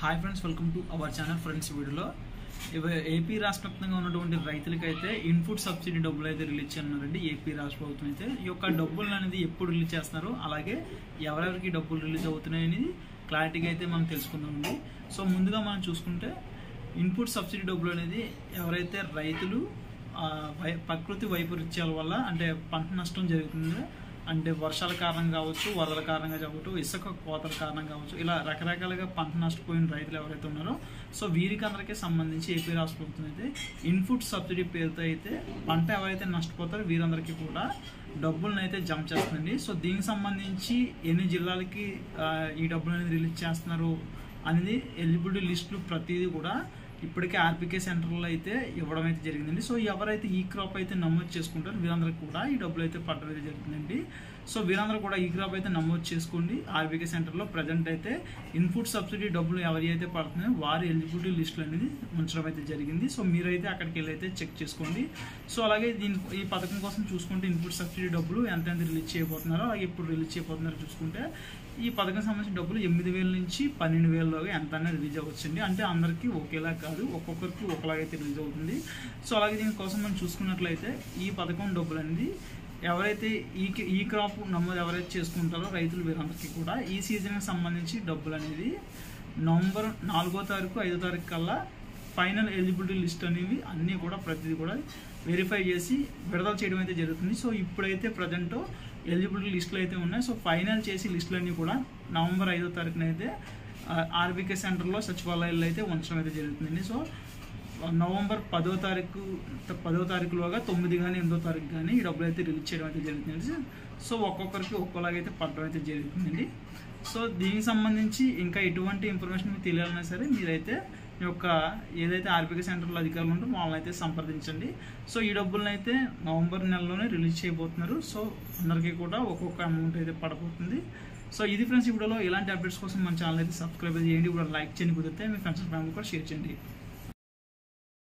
Hi friends welcome to our channel friends వీడియోలో AP రాష్ట్ర వ్యాప్తంగా ఉన్నటువంటి రైతులకైతే ఇన్పుట్ సబ్సిడీ డబ్బులు అయితే రిలీజ్ చేయనున్నారండి. ఏపీ రాష్ట్ర ప్రభుత్వం అయితే ఈ యొక్క డబ్బులు అనేది ఎప్పుడు రిలీజ్ చేస్తున్నారు అలాగే ఎవరెవరికి డబ్బులు రిలీజ్ అవుతున్నాయి అనేది క్లారిటీగా అయితే మనం తెలుసుకుందామండి. సో ముందుగా మనం చూసుకుంటే ఇన్పుట్ సబ్సిడీ డబ్బులు అనేది ఎవరైతే రైతులు వై ప్రకృతి వైపరీత్యాల వల్ల అంటే పంట నష్టం జరుగుతుందో అంటే వర్షాల కారణం కావచ్చు వరదల కారణంగా కావచ్చు ఇసుక కోతల కారణం కావచ్చు ఇలా రకరకాలుగా పంట నష్టపోయిన రైతులు ఎవరైతే ఉన్నారో సో వీరికందరికీ సంబంధించి ఏపీ రాష్ట్ర ప్రభుత్వం అయితే ఇన్పుట్ సబ్సిడీ పేరుతో అయితే పంట ఎవరైతే నష్టపోతారో వీరందరికీ కూడా డబ్బులను అయితే జమ చేస్తుందండి. సో దీనికి సంబంధించి ఎన్ని జిల్లాలకి ఈ డబ్బులు అనేది రిలీజ్ చేస్తున్నారు అనేది ఎలిజిబిలిటీ లిస్టులు ప్రతిదీ కూడా ఇప్పటికే ఆర్బీకే సెంటర్లో అయితే ఇవ్వడం అయితే జరిగిందండి. సో ఎవరైతే ఈ క్రాప్ అయితే నమోదు చేసుకుంటారో వీరందరికి కూడా ఈ డబ్బులు అయితే పడడం అయితే జరిగిందండి. సో వీరందరూ కూడా ఈ క్రాప్ అయితే నమోదు చేసుకోండి. ఆర్బీకే సెంటర్లో ప్రజెంట్ అయితే ఇన్పుట్ సబ్సిడీ డబ్బులు ఎవరి అయితే పడుతున్నాయో వారి ఎలిజిబిలిటీ లిస్టులు అనేది ఉంచడం అయితే జరిగింది. సో మీరైతే అక్కడికి వెళ్ళి అయితే చెక్ చేసుకోండి. సో అలాగే దీని ఈ పథకం కోసం చూసుకుంటే ఇన్పుట్ సబ్సిడీ డబ్బులు ఎంత ఎంత రిలీజ్ చేయబోతున్నారో అలాగే ఇప్పుడు రిలీజ్ చేయబోతున్నారో చూసుకుంటే ఈ పథకం సంబంధించిన డబ్బులు ఎనిమిది వేల నుంచి పన్నెండు వేలలోగా ఎంత అనేది రిలీజ్ అవ్వచ్చండి. అంటే అందరికీ ఒకేలా కాదు ఒక్కొక్కరికి ఒకలాగైతే రిలీజ్ అవుతుంది. సో అలాగే దీనికోసం మనం చూసుకున్నట్లయితే ఈ పథకం డబ్బులు అనేది ఎవరైతే ఈ ఈ క్రాప్ నమోదు ఎవరైతే చేసుకుంటారో రైతులు వీరందరికీ కూడా ఈ సీజన్కి సంబంధించి డబ్బులు అనేది నవంబర్ నాలుగో తారీఖు ఐదో తారీఖు కల్లా ఫైనల్ ఎలిజిబిలిటీ లిస్ట్ అనేవి అన్నీ కూడా ప్రతిదీ కూడా వెరిఫై చేసి విడుదల చేయడం అయితే జరుగుతుంది. సో ఇప్పుడైతే ప్రజెంట్ ఎలిజిబిలిటీ లిస్టులు అయితే ఉన్నాయి. సో ఫైనల్ చేసి లిస్టులన్నీ కూడా నవంబర్ ఐదో తారీఖున అయితే ఆర్బీకే సెంటర్లో సచివాలయాల్లో అయితే ఉంచడం అయితే జరుగుతుందండి. సో నవంబర్ పదో తారీఖు పదో తారీఖులోగా తొమ్మిది కానీ ఎనిమిదో తారీఖు కానీ ఈ డబ్బులు అయితే రిలీజ్ చేయడం అయితే జరుగుతుంది సో ఒక్కొక్కరికి ఒక్కోలాగైతే పడడం అయితే జరుగుతుందండి. సో దీనికి సంబంధించి ఇంకా ఎటువంటి ఇన్ఫర్మేషన్ మీకు తెలియాలన్నా సరే మీరైతే యొక్క ఏదైతే ఆర్బిక సెంటర్లో అధికారులు ఉంటే వాళ్ళని అయితే సంప్రదించండి. సో ఈ డబ్బులను అయితే నవంబర్ నెలలోనే రిలీజ్ చేయబోతున్నారు. సో అందరికీ కూడా ఒక్కొక్క అమౌంట్ అయితే పడబోతుంది. సో ఇది ఫ్రెండ్స్ ఈ వీడియోలో. ఇలాంటి అప్డేట్స్ కోసం మన ఛానల్ అయితే సబ్స్క్రైబ్ చేయండి. ఇప్పుడు లైక్ చేయండి. కుదిరితే మీ ఫ్రెండ్స్ ఫ్యామిలీ కూడా షేర్ చేయండి.